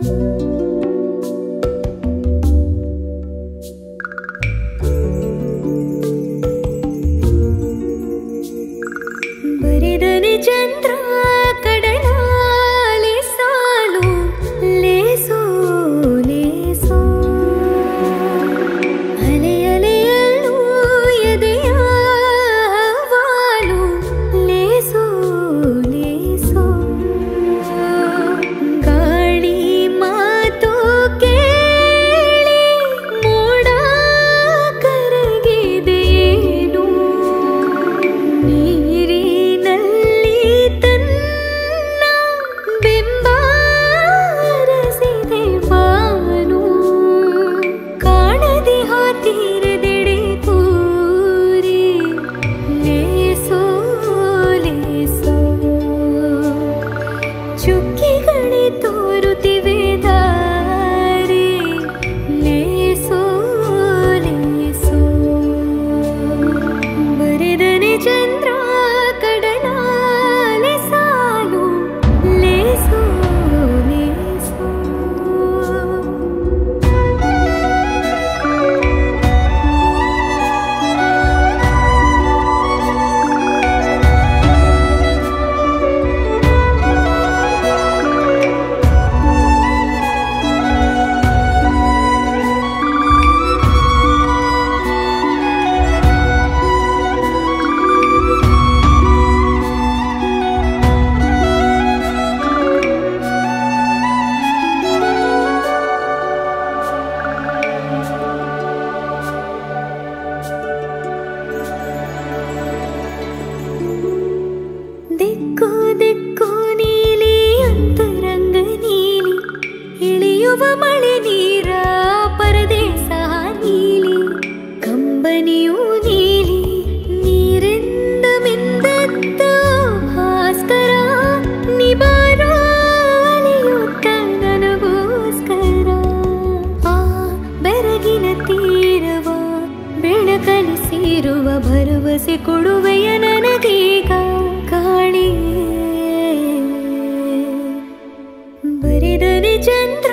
Beri deni நீர் ದಿಕ್ಕು ದಿಕ್ಕು ನೀಲಿ, ಅಂತರಂಗ ನೀಲಿ. ಇಳಿಯುವ ಮಳೆ ನೀರ ಪರದೇಶ ನೀಲಿ. ಕಂಬನಿಯೂ ನೀಲಿ, ನೀರಿಂದ ಮಿಂದತ್ತ ಭಾಸ್ಕರ. ನಿಬಾರೋ ಅಲಿಯುತ್ತ ನನಗೋಸ್ಕರ. ಆ ಬೆರಗಿನ ತೀರವ ಬೆಳಕಲಿಸಿರುವ ಭರವಸೆ ಕೊಡುವೆಯ ನನಗೀಗ. चंद्र